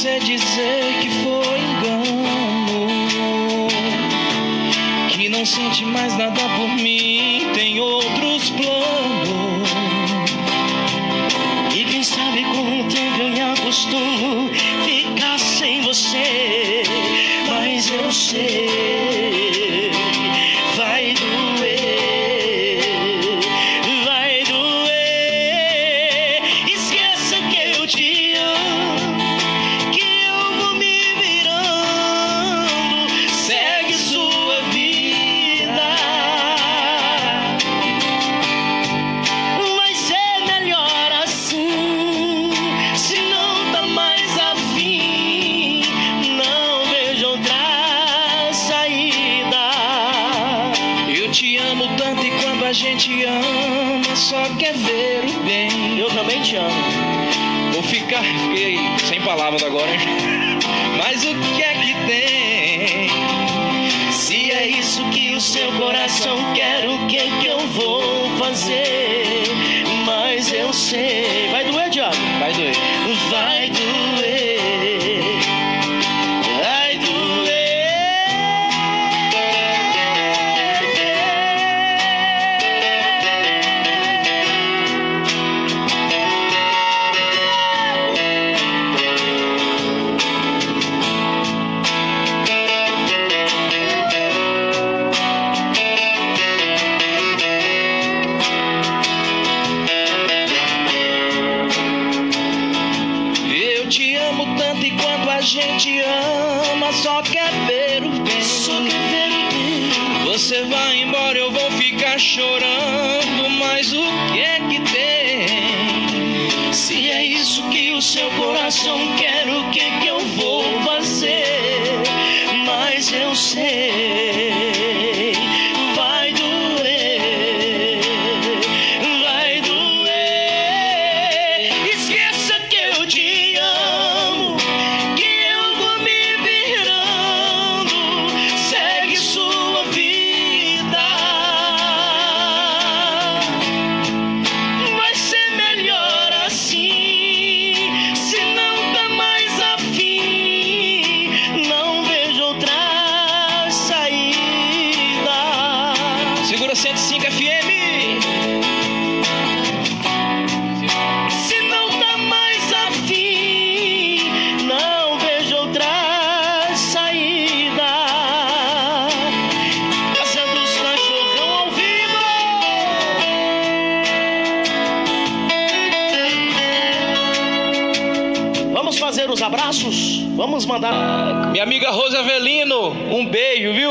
você dizer que foi engano, que não sente mais nada por mim, tem outros planos. E quem sabe com o tempo eu me acostumo ficar sem você, mas eu sei. E quando a gente ama, só quer ver o bem. Eu também te amo. Vou ficar, fiquei sem palavras agora? Mas o que é que tem? Se é isso que o seu coração quer, o que que eu vou fazer? Mas eu sei. Vai doer, e quando a gente ama, só quer ver o bem. Só quer ver o bem. Você vai embora, eu vou ficar chorando, mas o que é que tem? Se é isso que o seu coração quer, o que que eu vou fazer? Fazer os abraços? Vamos mandar. Minha amiga Rose Avelino, um beijo, viu?